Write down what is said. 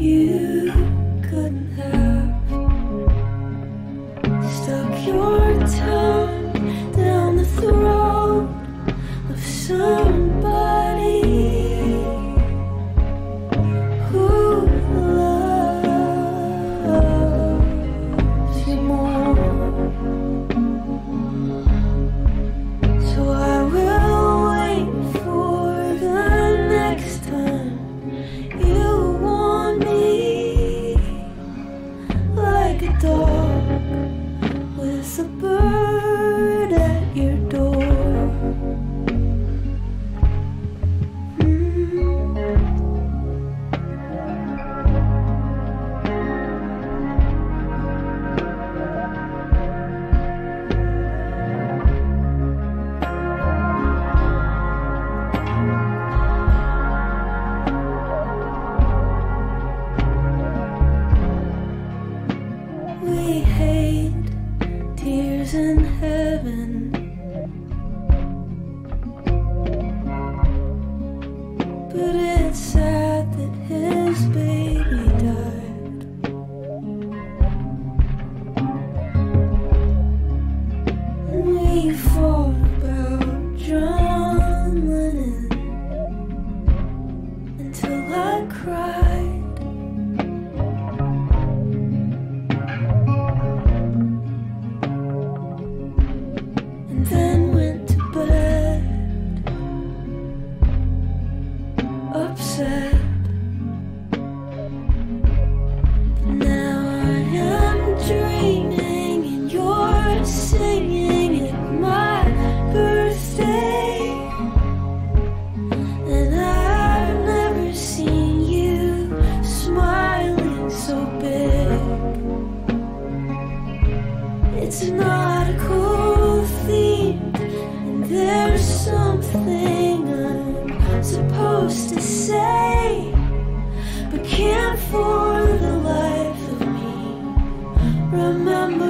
you. Supposed to say, but can't for the life of me remember.